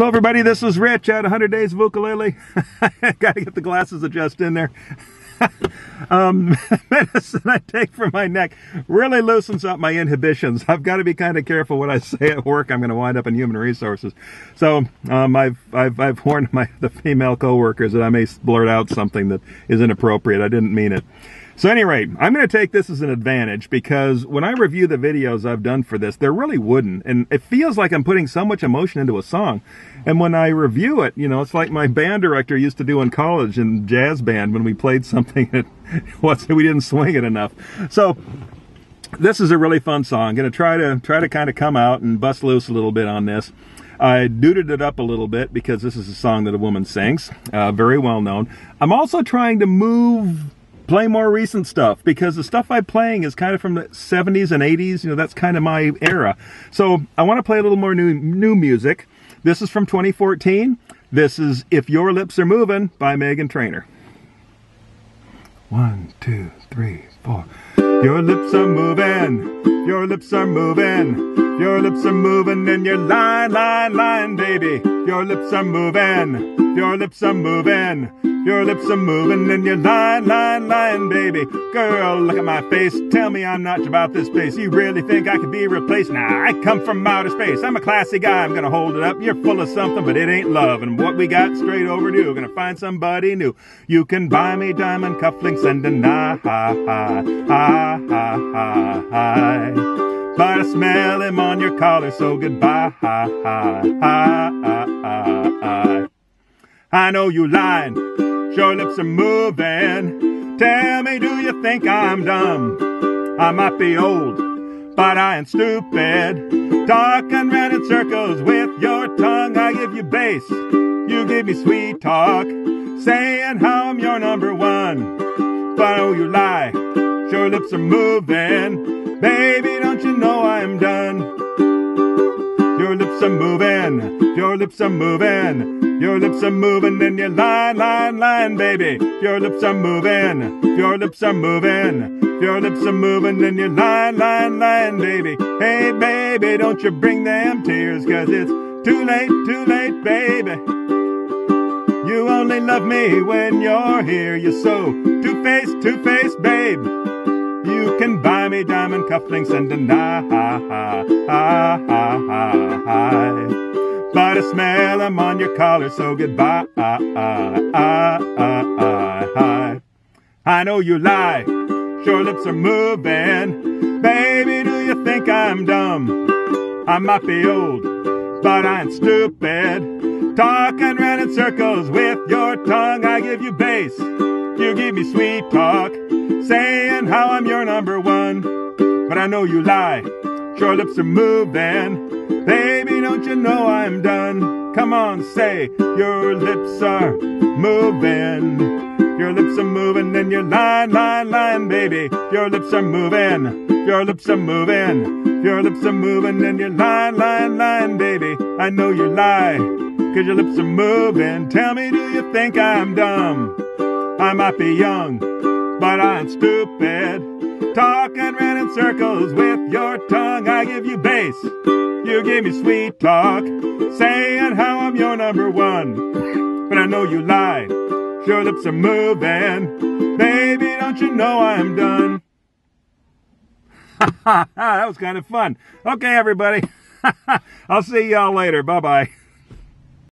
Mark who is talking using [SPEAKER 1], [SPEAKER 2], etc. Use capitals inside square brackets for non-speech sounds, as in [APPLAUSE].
[SPEAKER 1] Hello, everybody. This is Rich at 100 Days of Ukulele. [LAUGHS] Got to get the glasses adjusted in there. [LAUGHS] um, [LAUGHS] medicine I take for my neck really loosens up my inhibitions. I've got to be kind of careful what I say at work. I'm going to wind up in human resources. So um, I've, I've, I've warned my the female coworkers that I may blurt out something that is inappropriate. I didn't mean it. So at any rate, I'm going to take this as an advantage because when I review the videos I've done for this, they're really wooden and it feels like I'm putting so much emotion into a song. And when I review it, you know, it's like my band director used to do in college in jazz band when we played something [LAUGHS] was we didn't swing it enough. So this is a really fun song. I'm going to try to try to kind of come out and bust loose a little bit on this. I duded it up a little bit because this is a song that a woman sings, uh, very well known. I'm also trying to move play more recent stuff because the stuff I'm playing is kind of from the 70s and 80s. You know, that's kind of my era. So I want to play a little more new new music. This is from 2014. This is If Your Lips Are Moving by Meghan Trainor. One, two, three, four. Your lips are moving, your lips are moving, your lips are moving and you're lying, lying, lying, baby. Your lips are moving, your lips are moving. Your lips are moving and you're lying, lying, lying, baby. Girl, look at my face. Tell me I'm not about this place. You really think I could be replaced? Nah, I come from outer space. I'm a classy guy. I'm gonna hold it up. You're full of something, but it ain't love. And what we got straight overdue. Gonna find somebody new. You can buy me diamond cufflinks and a ah, ha, ha, ha. But I smell him on your collar, so goodbye. I know you're lying. Your lips are moving. Tell me, do you think I'm dumb? I might be old, but I ain't stupid. Talking round in circles with your tongue. I give you bass. You give me sweet talk. Saying how I'm your number one. But oh, you lie. Your lips are moving. Baby, don't you know I'm done? Lips are moving. Your lips are moving. Your lips are moving and you're lying, lying, lying, baby. Your lips are moving. Your lips are moving. Your lips are moving and you're lying, lying, lying, baby. Hey, baby, don't you bring them tears, cause it's too late, too late, baby. You only love me when you're here. You're so two-faced, two-faced, babe. Can buy me diamond cufflinks and ha, ha. But I smell them on your collar, so goodbye. I know you lie, your lips are moving. Baby, do you think I'm dumb? I might be old, but I ain't stupid. Talking round in circles with your tongue, I give you bass. You give me sweet talk, saying how One. But I know you lie, your lips are moving. Baby, don't you know I'm done? Come on, say, your lips are moving. Your lips are moving and you're lying, lying, lying, baby. Your lips are moving. Your lips are moving. Your lips are moving and you're lying, lying, lying, baby. I know you lie, cause your lips are moving. Tell me, do you think I'm dumb? I might be young, but I ain't stupid. Talking round in circles with your tongue, I give you bass. You give me sweet talk, saying how I'm your number one. But I know you lie, your lips are moving. Baby, don't you know I'm done? [LAUGHS] that was kind of fun. Okay, everybody. [LAUGHS] I'll see y'all later. Bye bye.